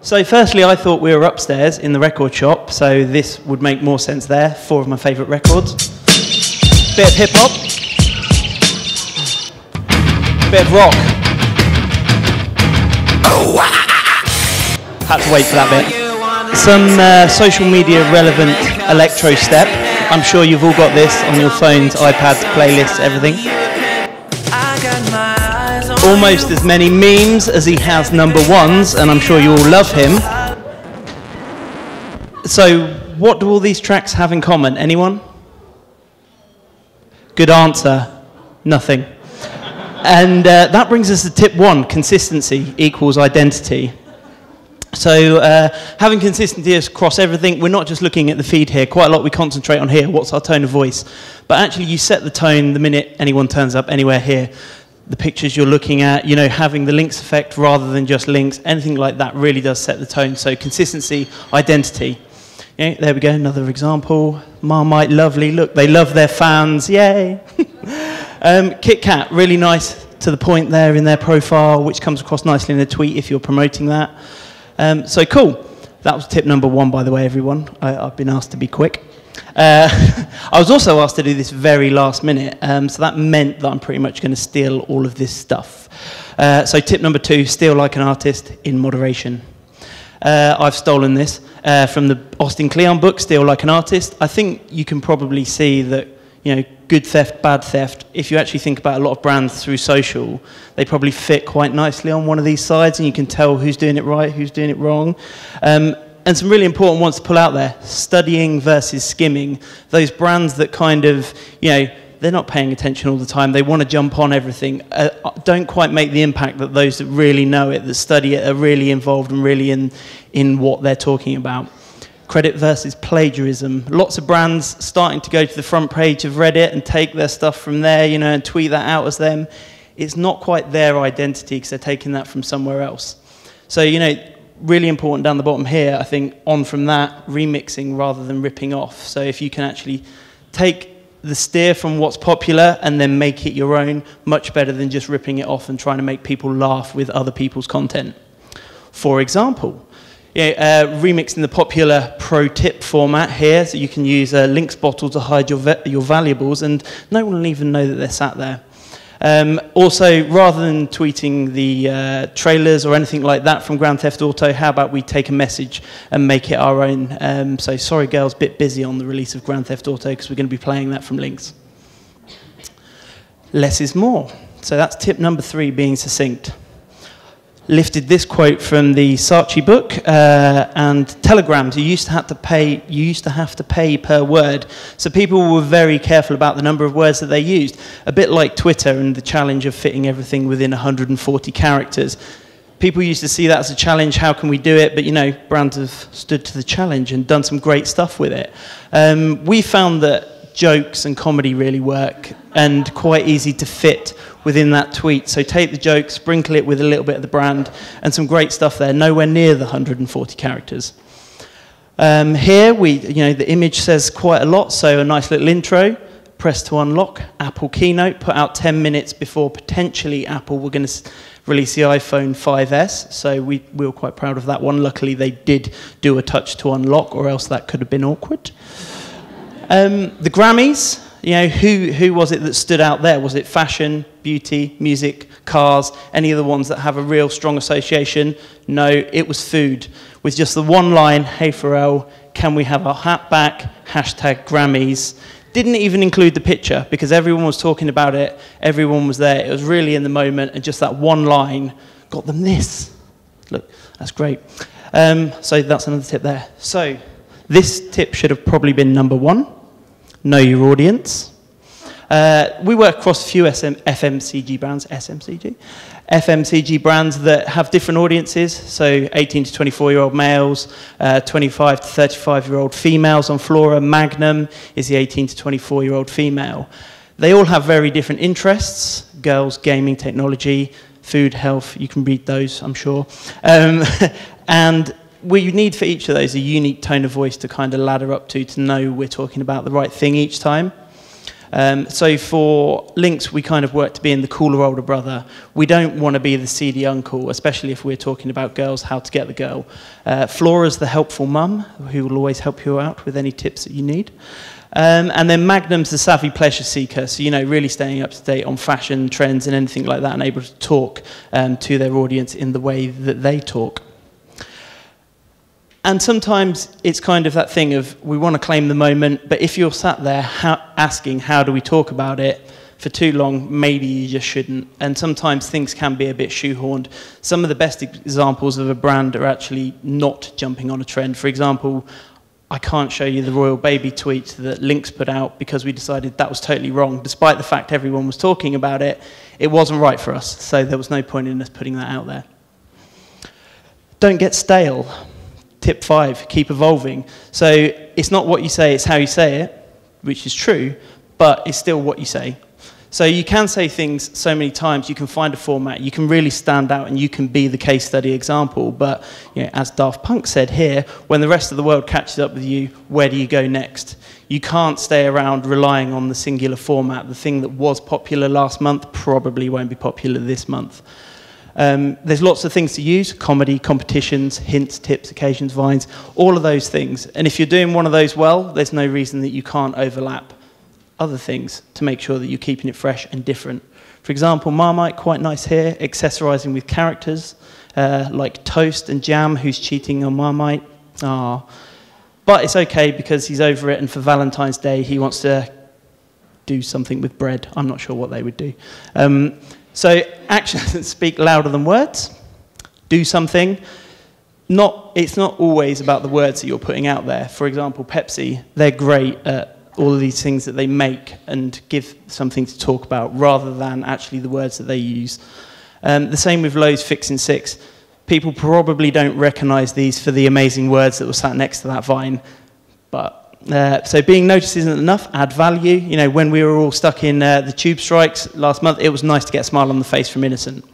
So, firstly, I thought we were upstairs in the record shop, so this would make more sense there. Four of my favourite records. Bit of hip hop, bit of rock. Had to wait for that bit. Some uh, social media relevant electro step. I'm sure you've all got this on your phones, iPads, playlists, everything. Almost as many memes as he has number ones, and I'm sure you all love him. So, what do all these tracks have in common? Anyone? Good answer. Nothing. And uh, that brings us to tip one consistency equals identity. So, uh, having consistency across everything, we're not just looking at the feed here. Quite a lot we concentrate on here what's our tone of voice? But actually, you set the tone the minute anyone turns up anywhere here the pictures you're looking at, you know, having the Lynx effect rather than just links, anything like that really does set the tone. So consistency, identity. Yeah, there we go, another example. Marmite, lovely. Look, they love their fans. Yay. um, Kit Kat, really nice to the point there in their profile, which comes across nicely in a tweet if you're promoting that. Um, so cool. That was tip number one, by the way, everyone. I, I've been asked to be quick. Uh, I was also asked to do this very last minute, um, so that meant that I'm pretty much going to steal all of this stuff. Uh, so, tip number two steal like an artist in moderation. Uh, I've stolen this uh, from the Austin Kleon book, Steal Like an Artist. I think you can probably see that, you know, good theft, bad theft, if you actually think about a lot of brands through social, they probably fit quite nicely on one of these sides and you can tell who's doing it right, who's doing it wrong. Um, and some really important ones to pull out there studying versus skimming. Those brands that kind of, you know, they're not paying attention all the time. They want to jump on everything. Uh, don't quite make the impact that those that really know it, that study it, are really involved and really in, in what they're talking about. Credit versus plagiarism. Lots of brands starting to go to the front page of Reddit and take their stuff from there, you know, and tweet that out as them. It's not quite their identity because they're taking that from somewhere else. So, you know, really important down the bottom here, I think, on from that, remixing rather than ripping off. So if you can actually take the steer from what's popular and then make it your own, much better than just ripping it off and trying to make people laugh with other people's content. For example, yeah, uh, remixing the popular pro tip format here, so you can use a Lynx bottle to hide your, your valuables, and no one will even know that they're sat there. Um, also, rather than tweeting the uh, trailers or anything like that from Grand Theft Auto, how about we take a message and make it our own? Um, so, sorry, girls, bit busy on the release of Grand Theft Auto because we're going to be playing that from Lynx. Less is more. So, that's tip number three being succinct lifted this quote from the Saatchi book uh, and telegrams. You used to have to pay. You used to have to pay per word, so people were very careful about the number of words that they used. A bit like Twitter and the challenge of fitting everything within 140 characters. People used to see that as a challenge. How can we do it? But you know, brands have stood to the challenge and done some great stuff with it. Um, we found that jokes and comedy really work and quite easy to fit within that tweet. So take the joke, sprinkle it with a little bit of the brand, and some great stuff there, nowhere near the 140 characters. Um, here, we, you know, the image says quite a lot, so a nice little intro. Press to unlock, Apple Keynote, put out 10 minutes before potentially Apple were going to release the iPhone 5S, so we, we were quite proud of that one. Luckily, they did do a touch to unlock, or else that could have been awkward. Um, the Grammys, you know, who, who was it that stood out there? Was it fashion, beauty, music, cars, any of the ones that have a real strong association? No, it was food. With just the one line, hey Pharrell, can we have our hat back? Hashtag Grammys. Didn't even include the picture because everyone was talking about it, everyone was there. It was really in the moment, and just that one line got them this. Look, that's great. Um, so that's another tip there. So this tip should have probably been number one know your audience. Uh, we work across a few SM, FMCG brands, SMCG, FMCG brands that have different audiences. So 18 to 24 year old males, uh, 25 to 35 year old females on Flora. Magnum is the 18 to 24 year old female. They all have very different interests girls, gaming, technology, food, health. You can read those, I'm sure. Um, and we need for each of those a unique tone of voice to kind of ladder up to to know we're talking about the right thing each time. Um, so for Lynx, we kind of work to being the cooler older brother. We don't want to be the seedy uncle, especially if we're talking about girls, how to get the girl. Uh, Flora's the helpful mum, who will always help you out with any tips that you need. Um, and then Magnum's the savvy pleasure seeker, so you know, really staying up to date on fashion trends and anything like that, and able to talk um, to their audience in the way that they talk. And sometimes it's kind of that thing of we want to claim the moment, but if you're sat there asking how do we talk about it for too long, maybe you just shouldn't. And sometimes things can be a bit shoehorned. Some of the best examples of a brand are actually not jumping on a trend. For example, I can't show you the royal baby tweet that Lynx put out because we decided that was totally wrong. Despite the fact everyone was talking about it, it wasn't right for us. So there was no point in us putting that out there. Don't get stale. Tip five, keep evolving. So it's not what you say, it's how you say it, which is true, but it's still what you say. So you can say things so many times, you can find a format, you can really stand out and you can be the case study example. But you know, as Daft Punk said here, when the rest of the world catches up with you, where do you go next? You can't stay around relying on the singular format. The thing that was popular last month probably won't be popular this month. Um, there's lots of things to use comedy, competitions, hints, tips, occasions, vines, all of those things. And if you're doing one of those well, there's no reason that you can't overlap other things to make sure that you're keeping it fresh and different. For example, Marmite, quite nice here, accessorizing with characters uh, like Toast and Jam, who's cheating on Marmite. Ah. But it's okay because he's over it, and for Valentine's Day, he wants to do something with bread. I'm not sure what they would do. Um, so actions speak louder than words. Do something. Not, it's not always about the words that you're putting out there. For example, Pepsi, they're great at all of these things that they make and give something to talk about rather than actually the words that they use. Um, the same with Lowe's Fix in Six. People probably don't recognize these for the amazing words that were sat next to that vine, but uh, so being noticed isn't enough. Add value. You know, when we were all stuck in uh, the tube strikes last month, it was nice to get a smile on the face from Innocent.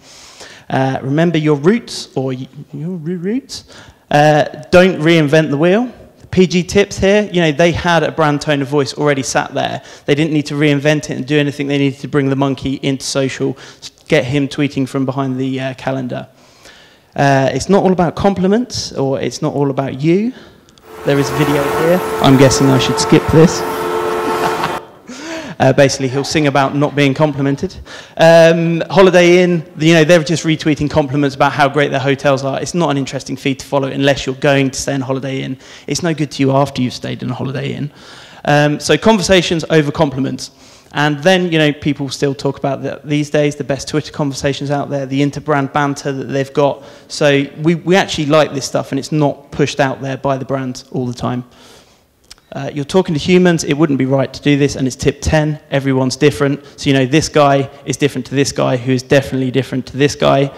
Uh, remember your roots or your roots. Uh, don't reinvent the wheel. PG tips here, you know, they had a brand tone of voice already sat there. They didn't need to reinvent it and do anything. They needed to bring the monkey into social, get him tweeting from behind the uh, calendar. It's not all about compliments or it's not all about you. There is video here. I'm guessing I should skip this. Uh, basically, he'll sing about not being complimented. Um, Holiday Inn, you know, they're just retweeting compliments about how great their hotels are. It's not an interesting feed to follow unless you're going to stay in a Holiday Inn. It's no good to you after you've stayed in a Holiday Inn. Um, so conversations over compliments. And then, you know, people still talk about the, these days the best Twitter conversations out there, the interbrand banter that they've got. So we, we actually like this stuff and it's not pushed out there by the brands all the time. Uh, you're talking to humans, it wouldn't be right to do this, and it's tip 10. Everyone's different. So, you know, this guy is different to this guy, who is definitely different to this guy.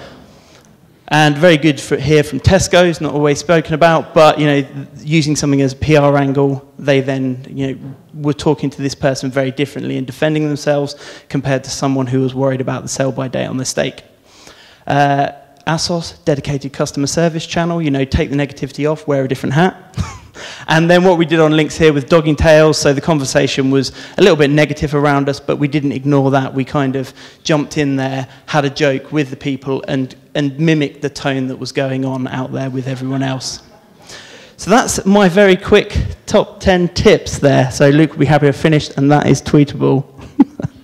And very good for, here from Tesco's, not always spoken about, but you know, using something as a PR angle, they then you know were talking to this person very differently and defending themselves compared to someone who was worried about the sell by date on the steak. Uh, ASOS, dedicated customer service channel, you know, take the negativity off, wear a different hat. And then what we did on Lynx here with dogging tails, so the conversation was a little bit negative around us, but we didn't ignore that. We kind of jumped in there, had a joke with the people, and, and mimicked the tone that was going on out there with everyone else. So that's my very quick top 10 tips there. So Luke will be happy to finished, and that is tweetable.